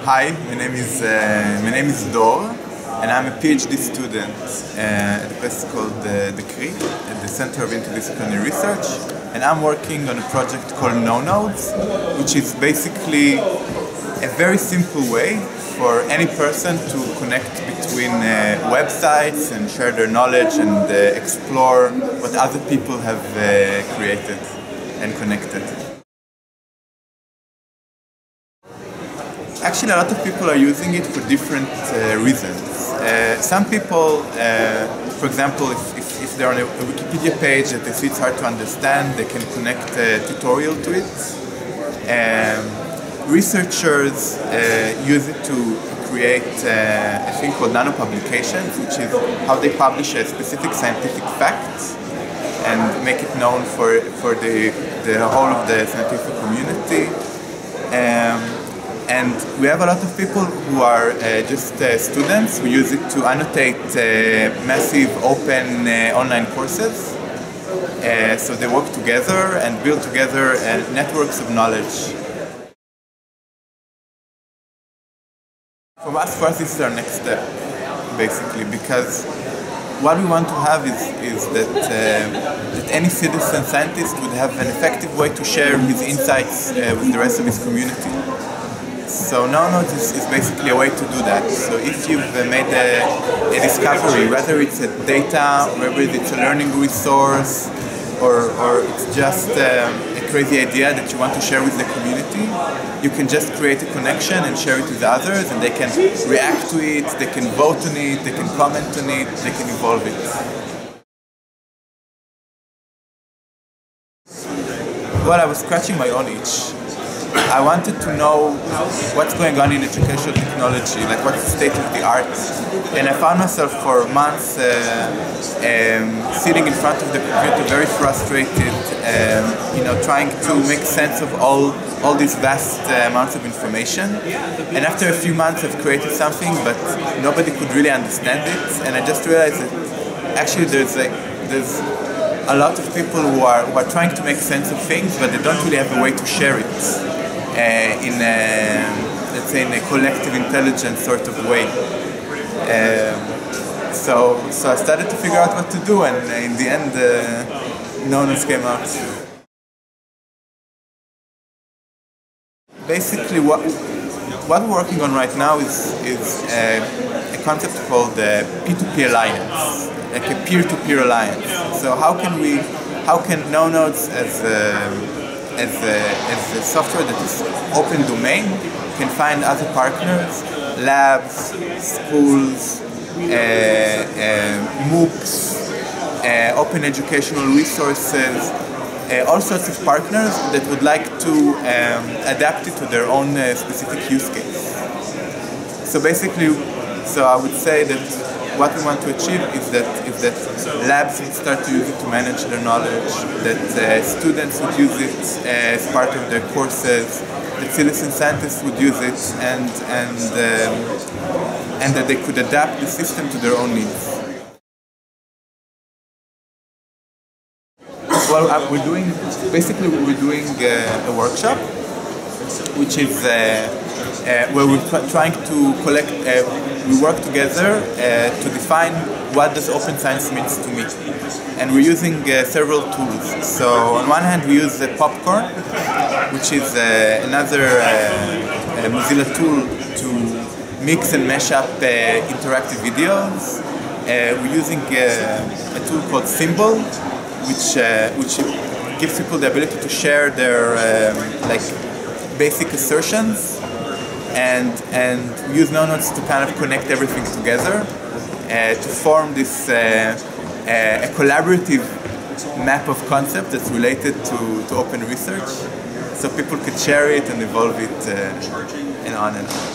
Hi, my name is uh, my name is Dor, and I'm a PhD student uh, at a place called uh, the CRI, at the Center of Interdisciplinary Research, and I'm working on a project called No KnowNodes, which is basically a very simple way for any person to connect between uh, websites and share their knowledge and uh, explore what other people have uh, created and connected. Actually, a lot of people are using it for different uh, reasons. Uh, some people, uh, for example, if, if, if, they're on a, Wikipedia page that they see it's hard to understand, they can connect a tutorial to it. Um, researchers uh, use it to create uh, a thing called nano publications, which is how they publish a specific scientific fact and make it known for, for the, the whole of the scientific community. Um, and we have a lot of people who are uh, just uh, students who use it to annotate uh, massive open uh, online courses. Uh, so they work together and build together uh, networks of knowledge. For us, for us, this is our next step, basically, because what we want to have is, is that, that any citizen scientist would have an effective way to share his insights with the rest of his community. So KnowNodes is, is, basically a way to do that. So if you've uh, made a, a, discovery, whether it's a data, whether it's a learning resource, or, or it's just um, a crazy idea that you want to share with the community, you can just create a connection and share it with others, and they can react to it, they can vote on it, they can comment on it, they can evolve it. Well, I was scratching my own itch I wanted to know what's going on in educational technology, like what's the state of the art. And I found myself for months uh, um, sitting in front of the computer, very frustrated, um, you know, trying to make sense of all all these vast uh, amounts of information. And after a few months, I've created something, but nobody could really understand it. And I just realized that actually there's like there's a lot of people who are, who are trying to make sense of things, but they don't really have a way to share it. Uh, in a, let's say in a collective intelligence sort of way. Um, so, so I started to figure out what to do, and in the end, uh, KnowNodes came out. Basically, what what we're working on right now is is a, a concept called the P2P alliance, like a peer-to-peer -peer alliance. So how can we, how can KnowNodes as a, as a, as a software that is open domain, you can find other partners, labs, schools, uh, uh, MOOCs, uh, open educational resources, uh, all sorts of partners that would like to um, adapt it to their own uh, specific use case. So basically, so I would say that what we want to achieve is that is that labs would start to use it to manage their knowledge, that uh, students would use it as part of their courses, that citizen scientists would use it, and and um, and that they could adapt the system to their own needs. Well, uh, we're doing basically we're doing uh, a workshop, which is. Uh, where we're trying to collect, uh, we work together uh, to define what does open science means to me. And we're using uh, several tools. So on one hand we use Popcorn, which is uh, another Mozilla tool to mix and mesh up interactive videos. we're using a tool called Symbol, which, which gives people the ability to share their um, like basic assertions and and use KnowNodes to kind of connect everything together uh, to form this uh, uh, a collaborative map of concept that's related to, to open research so people could share it and evolve it uh, and on and on.